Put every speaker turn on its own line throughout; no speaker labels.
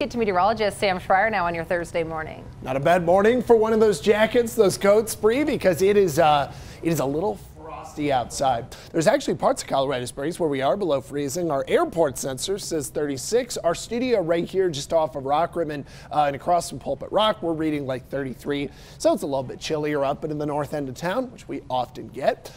Get to meteorologist Sam Schreier now on your Thursday morning.
Not a bad morning for one of those jackets, those coats, Bree, because it is uh, it is a little frosty outside. There's actually parts of Colorado Springs where we are below freezing. Our airport sensor says 36. Our studio right here just off of Rockrimmon uh, and across from Pulpit Rock, we're reading like 33. So it's a little bit chillier up in the north end of town, which we often get.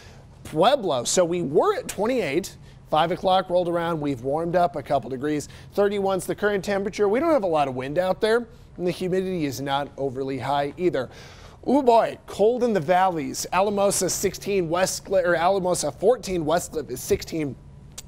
Pueblo, so we were at 28. 5 o'clock rolled around. We've warmed up a couple degrees. 31's the current temperature. We don't have a lot of wind out there, and the humidity is not overly high either. Oh boy, cold in the valleys. Alamosa 16 West, or Alamosa 14 Westcliffe is 16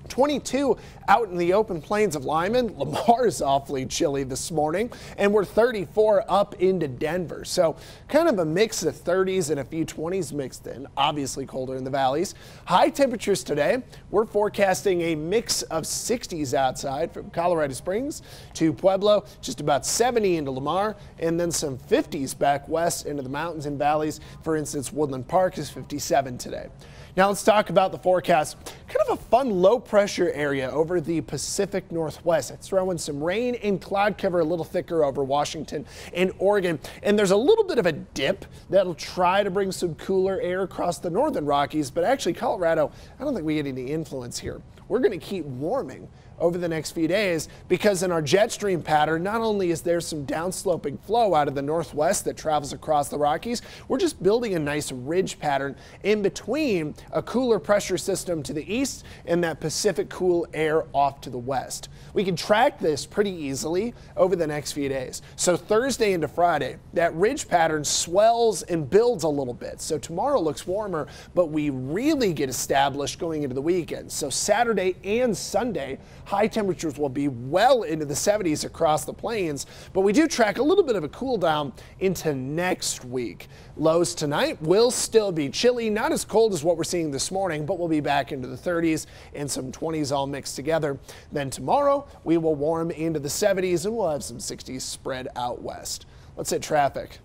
22 out in the open plains of Limon. Lamar is awfully chilly this morning, and we're 34 up into Denver. So kind of a mix of 30s and a few 20s mixed in, obviously colder in the valleys. High temperatures today, we're forecasting a mix of 60s outside from Colorado Springs to Pueblo, just about 70 into Lamar, and then some 50s back west into the mountains and valleys. For instance, Woodland Park is 57 today. Now let's talk about the forecast. Kind of a fun low pressure area over the Pacific Northwest. It's throwing some rain and cloud cover a little thicker over Washington and Oregon. And there's a little bit of a dip that'll try to bring some cooler air across the northern Rockies. But actually, Colorado, I don't think we get any influence here. We're going to keep warming over the next few days because in our jet stream pattern, not only is there some downsloping flow out of the northwest that travels across the Rockies, we're just building a nice ridge pattern in between a cooler pressure system to the east and that Pacific cool air off to the west. We can track this pretty easily over the next few days. So Thursday into Friday, that ridge pattern swells and builds a little bit. So tomorrow looks warmer, but we really get established going into the weekend. So Saturday and Sunday, High temperatures will be well into the 70s across the plains, but we do track a little bit of a cool down into next week. Lows tonight will still be chilly, not as cold as what we're seeing this morning, but we'll be back into the 30s and some 20s all mixed together. Then tomorrow we will warm into the 70s and we'll have some 60s spread out west. Let's hit traffic.